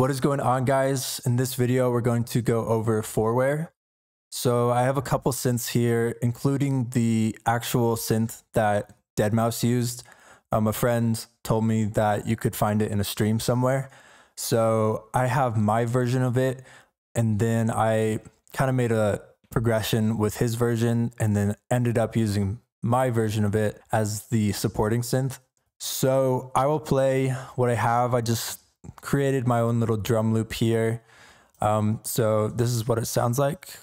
What is going on guys? In this video, we're going to go over 4ware. So I have a couple synths here, including the actual synth that Deadmau5 used. Um, a friend told me that you could find it in a stream somewhere. So I have my version of it, and then I kind of made a progression with his version, and then ended up using my version of it as the supporting synth. So I will play what I have. I just created my own little drum loop here. Um, so this is what it sounds like.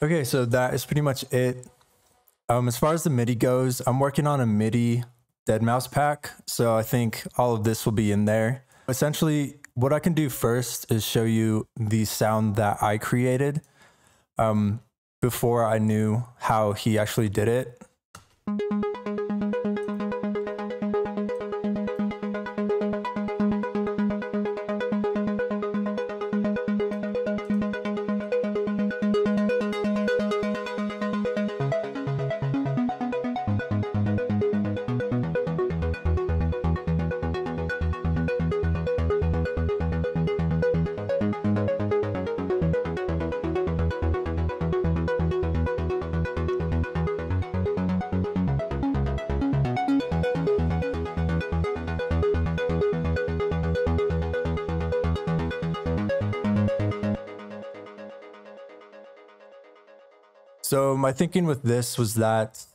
Okay, so that is pretty much it. Um, as far as the MIDI goes, I'm working on a MIDI Deadmau5 pack, so I think all of this will be in there. Essentially, what I can do first is show you the sound that I created um, before I knew how he actually did it. So my thinking with this was that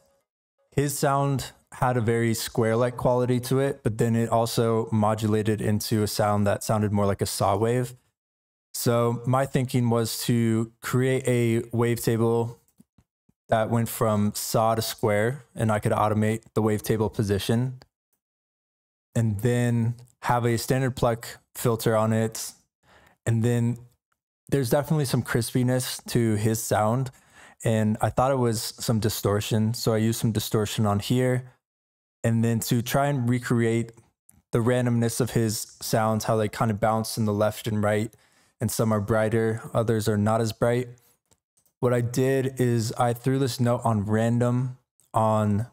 his sound had a very square-like quality to it, but then it also modulated into a sound that sounded more like a saw wave. So my thinking was to create a wavetable that went from saw to square, and I could automate the wavetable position, and then have a standard pluck filter on it, and then there's definitely some crispiness to his sound and I thought it was some distortion. So I used some distortion on here. And then to try and recreate the randomness of his sounds, how they kind of bounce in the left and right, and some are brighter, others are not as bright. What I did is I threw this note on random on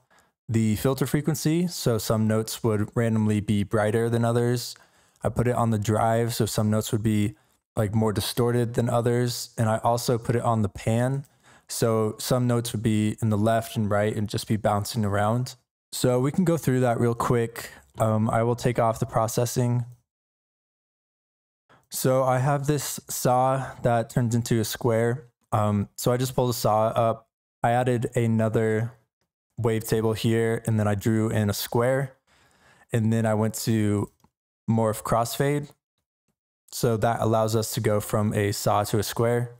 the filter frequency. So some notes would randomly be brighter than others. I put it on the drive. So some notes would be like more distorted than others. And I also put it on the pan. So some notes would be in the left and right and just be bouncing around. So we can go through that real quick. Um, I will take off the processing. So I have this saw that turns into a square. Um, so I just pulled the saw up. I added another wavetable here and then I drew in a square. And then I went to morph crossfade. So that allows us to go from a saw to a square.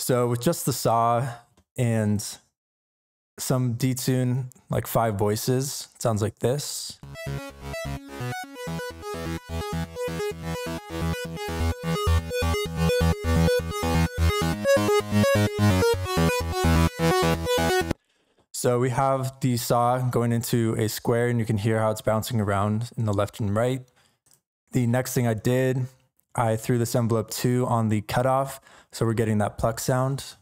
So with just the saw and some detune, like five voices. Sounds like this. So we have the saw going into a square and you can hear how it's bouncing around in the left and right. The next thing I did, I threw this envelope two on the cutoff. So we're getting that pluck sound.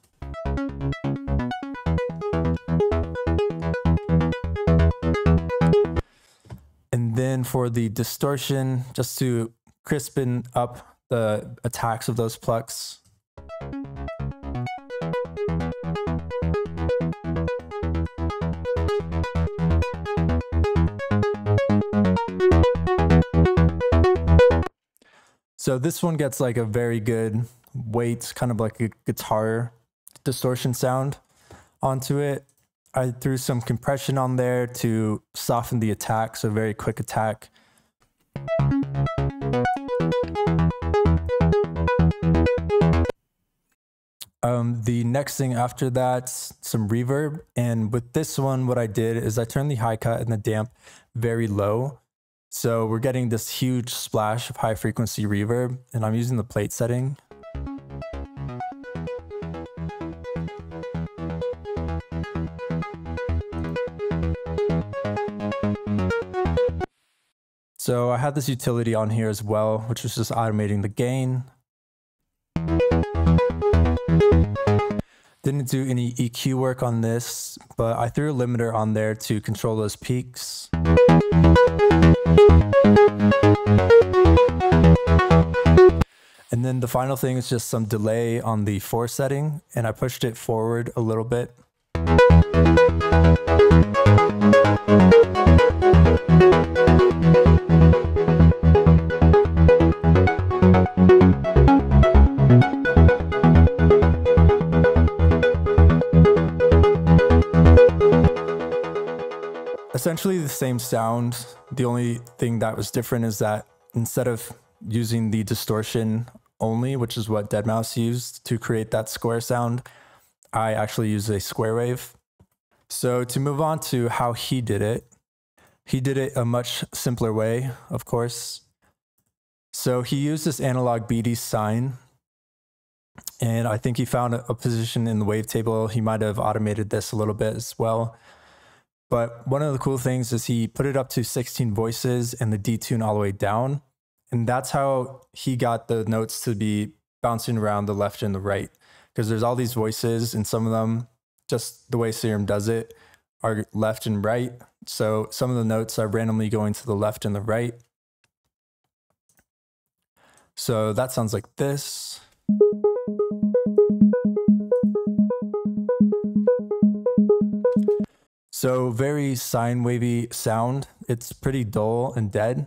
And then for the distortion, just to crispen up the attacks of those plucks, So this one gets like a very good weight, kind of like a guitar distortion sound onto it. I threw some compression on there to soften the attack, so very quick attack. Um, the next thing after that, some reverb. And with this one, what I did is I turned the high cut and the damp very low so we're getting this huge splash of high frequency reverb and I'm using the plate setting. So I had this utility on here as well, which was just automating the gain. Didn't do any EQ work on this, but I threw a limiter on there to control those peaks. And then the final thing is just some delay on the four setting, and I pushed it forward a little bit. Same sound. The only thing that was different is that instead of using the distortion only, which is what Deadmau5 used to create that square sound, I actually use a square wave. So to move on to how he did it, he did it a much simpler way, of course. So he used this analog BD sine, and I think he found a, position in the wavetable. He might have automated this a little bit as well. But one of the cool things is he put it up to 16 voices and the detune all the way down. And that's how he got the notes to be bouncing around the left and the right. Because there's all these voices, and some of them, just the way Serum does it, are left and right. So some of the notes are randomly going to the left and the right. So that sounds like this. So very sine wavy sound. It's pretty dull and dead.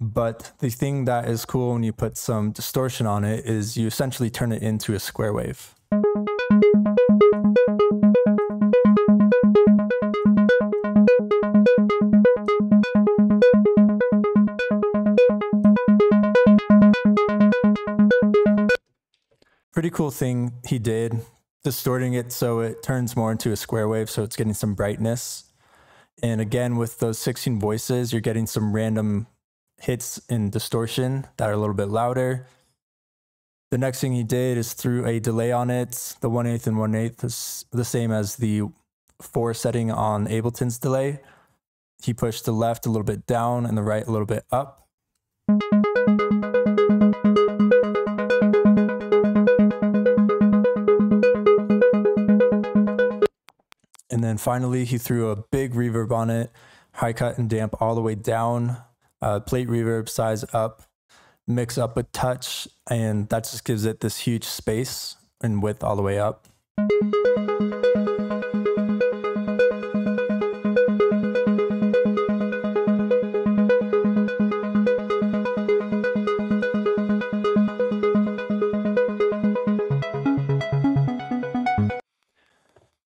But the thing that is cool when you put some distortion on it is you essentially turn it into a square wave. Pretty cool thing he did distorting it so it turns more into a square wave, so it's getting some brightness. And again, with those 16 voices, you're getting some random hits in distortion that are a little bit louder. The next thing he did is threw a delay on it. The 1 8 and 1 8 is the same as the 4 setting on Ableton's delay. He pushed the left a little bit down and the right a little bit up. Then finally, he threw a big reverb on it, high cut and damp all the way down, uh, plate reverb size up, mix up a touch, and that just gives it this huge space and width all the way up.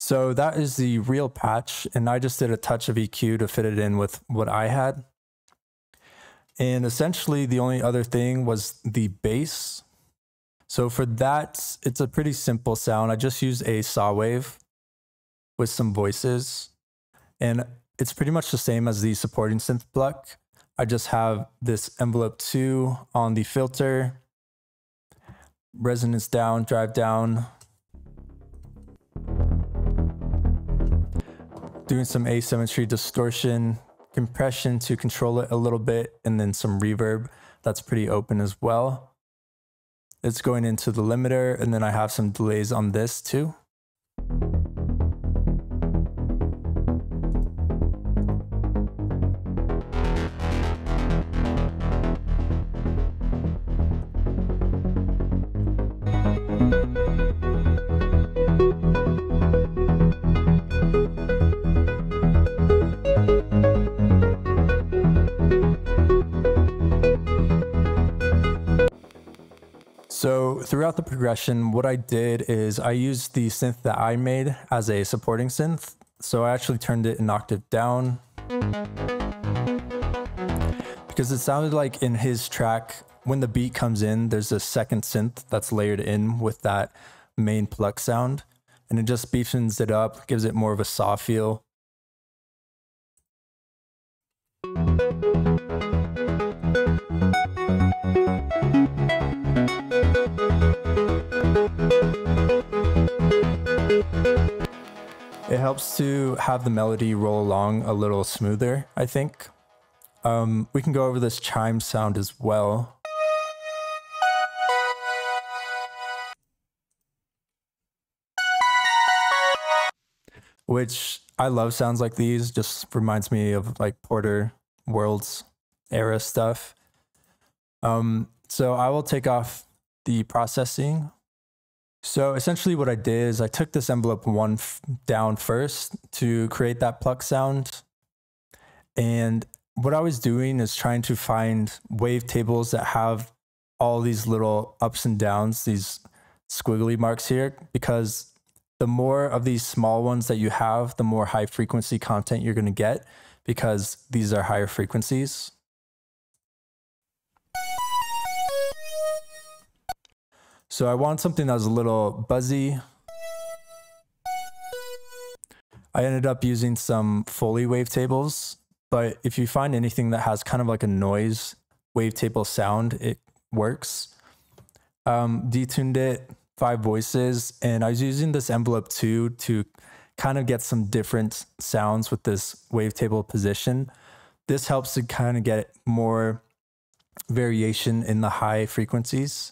So that is the real patch, and I just did a touch of EQ to fit it in with what I had. And essentially, the only other thing was the bass. So for that, it's a pretty simple sound. I just used a saw wave. with some voices. And it's pretty much the same as the supporting synth pluck. I just have this envelope two on the filter, resonance down, drive down, doing some asymmetry distortion, compression to control it a little bit, and then some reverb that's pretty open as well. It's going into the limiter, and then I have some delays on this too. Throughout the progression, what I did is I used the synth that I made as a supporting synth. So I actually turned it an octave down because it sounded like in his track, when the beat comes in, there's a second synth that's layered in with that main pluck sound and it just beefens it up, gives it more of a saw feel. Helps to have the melody roll along a little smoother, I think. Um, we can go over this chime sound as well. Which I love sounds like these, just reminds me of like Porter Worlds era stuff. Um, so I will take off the processing so essentially, what I did is I took this envelope one down first to create that pluck sound. And what I was doing is trying to find wave tables that have all these little ups and downs, these squiggly marks here, because the more of these small ones that you have, the more high frequency content you're going to get because these are higher frequencies. So I want something that was a little buzzy. I ended up using some Foley wavetables, but if you find anything that has kind of like a noise wavetable sound, it works. Um, detuned it, five voices, and I was using this envelope too to kind of get some different sounds with this wavetable position. This helps to kind of get more variation in the high frequencies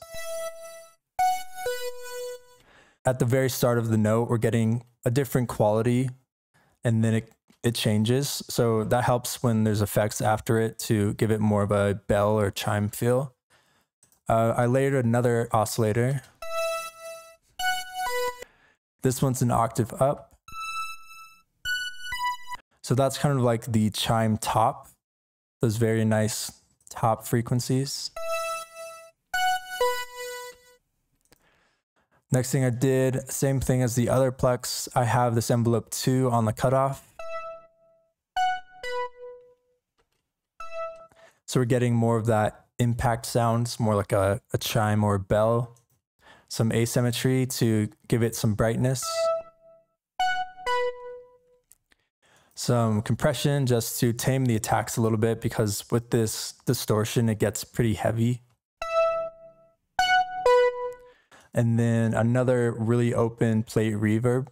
at the very start of the note, we're getting a different quality and then it, it changes. So that helps when there's effects after it to give it more of a bell or chime feel. Uh, I layered another oscillator. This one's an octave up. So that's kind of like the chime top, those very nice top frequencies. Next thing I did, same thing as the other Plex, I have this envelope 2 on the cutoff. So we're getting more of that impact sounds, more like a, a chime or a bell. Some asymmetry to give it some brightness. Some compression just to tame the attacks a little bit because with this distortion, it gets pretty heavy. And then another really open plate reverb.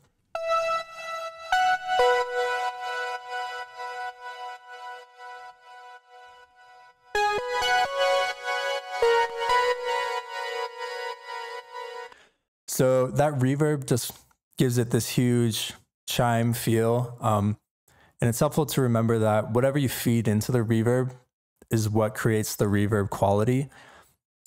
So that reverb just gives it this huge chime feel. Um, and it's helpful to remember that whatever you feed into the reverb is what creates the reverb quality.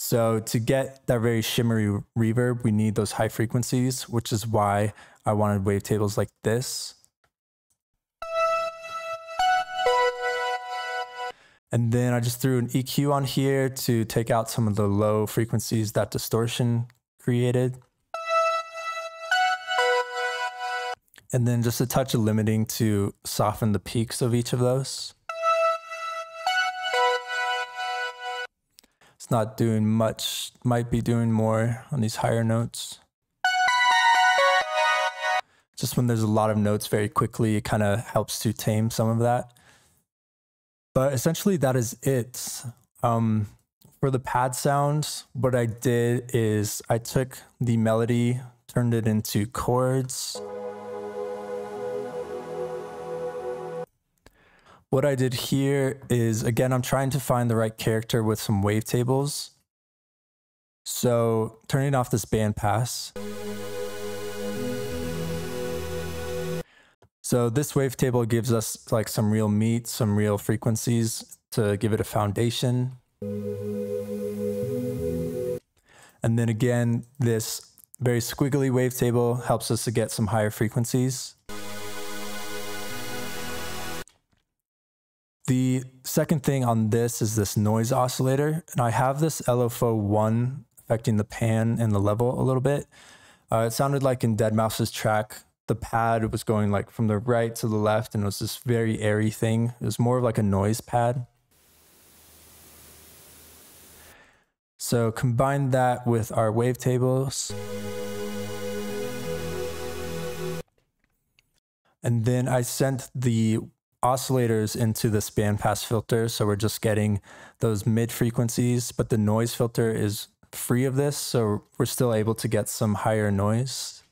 So to get that very shimmery reverb, we need those high frequencies, which is why I wanted wavetables like this. And then I just threw an EQ on here to take out some of the low frequencies that distortion created. And then just a touch of limiting to soften the peaks of each of those. Not doing much, might be doing more on these higher notes. just when there's a lot of notes very quickly, it kind of helps to tame some of that. But essentially, that is it. Um, for the pad sounds, what I did is I took the melody, turned it into chords. What I did here is, again, I'm trying to find the right character with some wavetables. So turning off this bandpass. So this wavetable gives us like some real meat, some real frequencies to give it a foundation. And then again, this very squiggly wavetable helps us to get some higher frequencies. Second thing on this is this noise oscillator. And I have this LFO 1 affecting the pan and the level a little bit. Uh, it sounded like in Deadmau5's track, the pad was going like from the right to the left and it was this very airy thing. It was more of like a noise pad. So combine that with our wavetables. And then I sent the oscillators into this bandpass filter. So we're just getting those mid frequencies, but the noise filter is free of this. So we're still able to get some higher noise.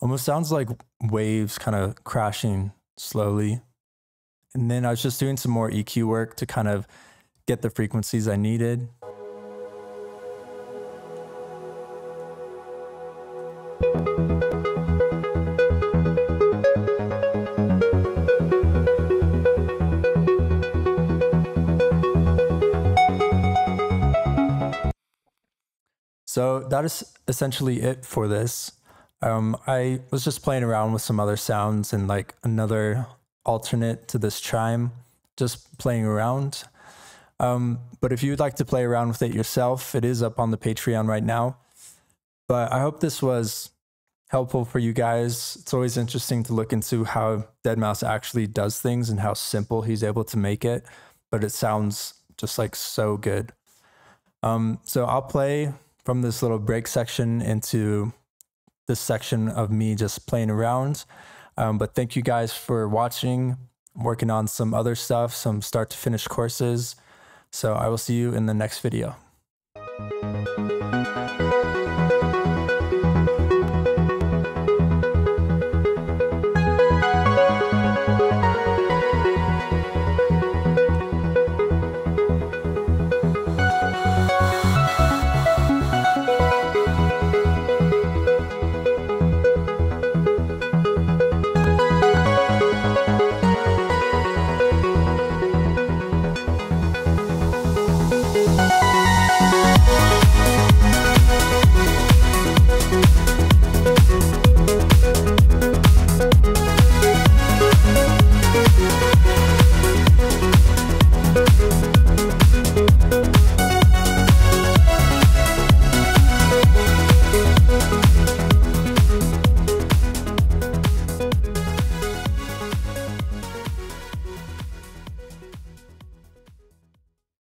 Almost sounds like waves kind of crashing slowly. And then I was just doing some more EQ work to kind of get the frequencies I needed. So that is essentially it for this. Um, I was just playing around with some other sounds and like another alternate to this chime, just playing around. Um, but if you'd like to play around with it yourself, it is up on the Patreon right now. But I hope this was helpful for you guys. It's always interesting to look into how Deadmau5 actually does things and how simple he's able to make it, but it sounds just like so good. Um, so I'll play from this little break section into this section of me just playing around. Um, but thank you guys for watching. I'm working on some other stuff, some start to finish courses. So I will see you in the next video.